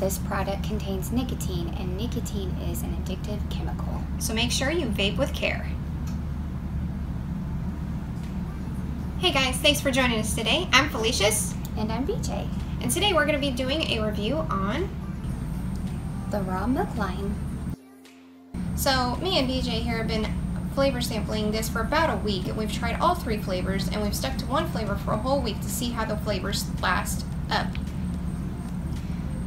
This product contains nicotine, and nicotine is an addictive chemical. So make sure you vape with care. Hey guys, thanks for joining us today. I'm Felicius. And I'm BJ. And today we're going to be doing a review on the raw milk line. So me and BJ here have been flavor sampling this for about a week and we've tried all three flavors and we've stuck to one flavor for a whole week to see how the flavors last up.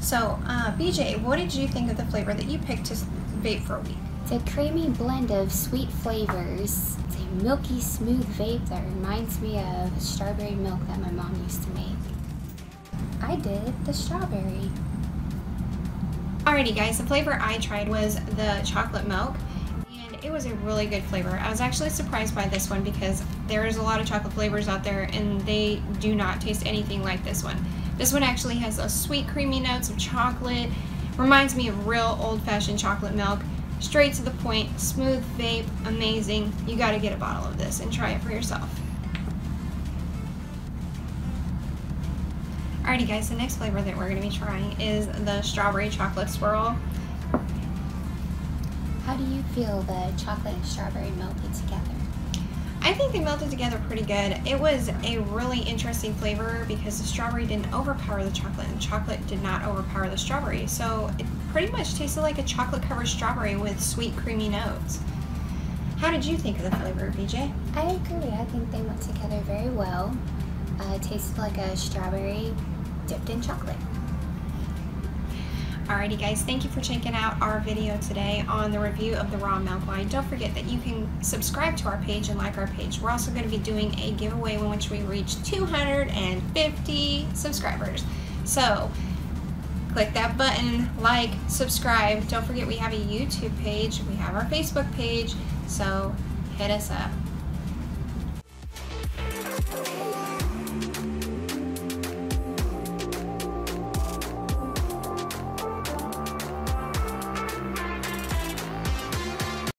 So uh, BJ, what did you think of the flavor that you picked to vape for a week? It's a creamy blend of sweet flavors. It's a milky smooth vape that reminds me of strawberry milk that my mom used to make. I did the strawberry. Alrighty guys, the flavor I tried was the chocolate milk it was a really good flavor. I was actually surprised by this one because there's a lot of chocolate flavors out there and they do not taste anything like this one. This one actually has a sweet creamy notes of chocolate, reminds me of real old-fashioned chocolate milk, straight to the point, smooth vape, amazing. You gotta get a bottle of this and try it for yourself. Alrighty guys, the next flavor that we're to be trying is the strawberry chocolate swirl. How do you feel the chocolate and strawberry melted together? I think they melted together pretty good. It was a really interesting flavor because the strawberry didn't overpower the chocolate and chocolate did not overpower the strawberry. So it pretty much tasted like a chocolate covered strawberry with sweet creamy notes. How did you think of the flavor, BJ? I agree. I think they went together very well. Uh, it tasted like a strawberry dipped in chocolate. Alrighty guys, thank you for checking out our video today on the review of the raw milk line. Don't forget that you can subscribe to our page and like our page. We're also going to be doing a giveaway in which we reach 250 subscribers. So click that button, like, subscribe. Don't forget we have a YouTube page, we have our Facebook page, so hit us up.